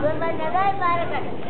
Good night, bye, bye, bye.